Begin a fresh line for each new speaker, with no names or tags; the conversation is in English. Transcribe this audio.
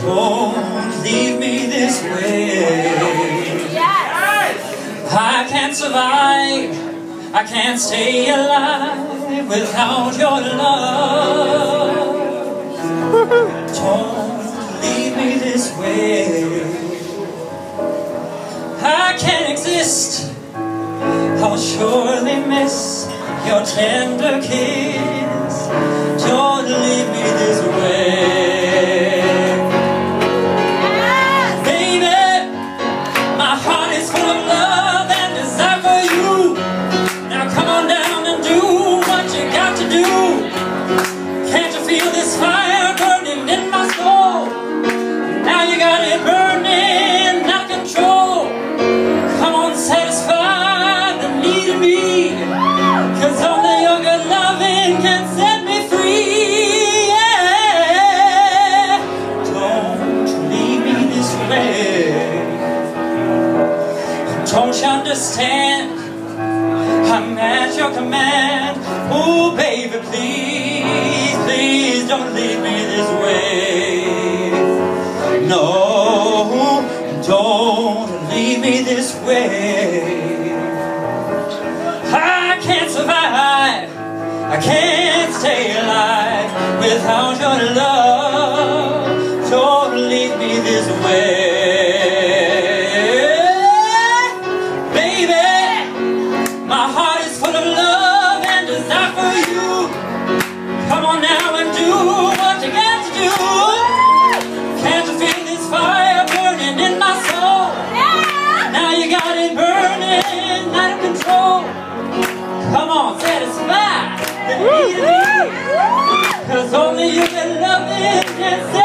Don't leave me this way. I can't survive. I can't stay alive without your love. Don't leave me this way. I can't exist. I'll surely miss your tender kiss. Cause only your good loving can set me free. Don't leave me this way. Don't you understand? I'm at your command. Oh, baby, please, please don't leave me this way. No, don't leave me this way. I can't survive. I can't stay alive without your love. Don't leave me this way. Baby, my heart is full of love and desire for you. Come on now and do what you got to do. Can't you feel this fire burning in my soul? Now you got it burning, Cause only you can love it